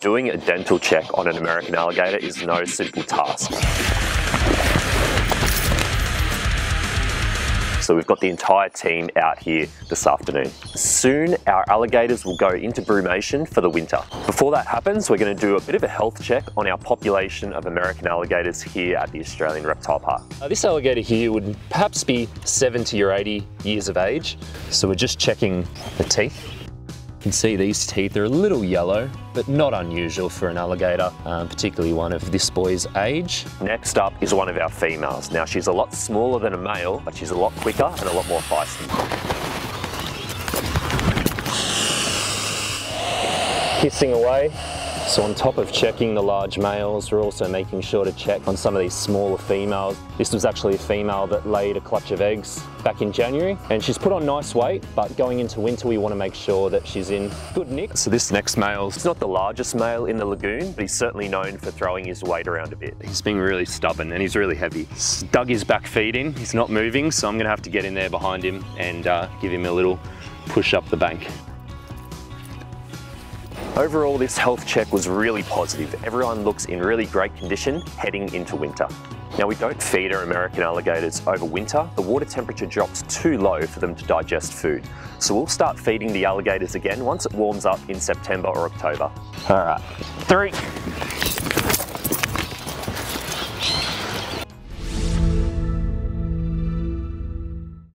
Doing a dental check on an American alligator is no simple task. So we've got the entire team out here this afternoon. Soon our alligators will go into brumation for the winter. Before that happens, we're going to do a bit of a health check on our population of American alligators here at the Australian Reptile Park. Uh, this alligator here would perhaps be 70 or 80 years of age. So we're just checking the teeth. You can see these teeth are a little yellow, but not unusual for an alligator, um, particularly one of this boy's age. Next up is one of our females. Now she's a lot smaller than a male, but she's a lot quicker and a lot more feisty. Hissing away, so on top of checking the large males, we're also making sure to check on some of these smaller females. This was actually a female that laid a clutch of eggs back in January and she's put on nice weight, but going into winter we want to make sure that she's in good nick. So this next male, he's not the largest male in the lagoon, but he's certainly known for throwing his weight around a bit. He's being really stubborn and he's really heavy. He's dug his back feet in, he's not moving, so I'm gonna have to get in there behind him and uh, give him a little push up the bank. Overall, this health check was really positive. Everyone looks in really great condition heading into winter. Now we don't feed our American alligators over winter. The water temperature drops too low for them to digest food. So we'll start feeding the alligators again once it warms up in September or October. All right, three,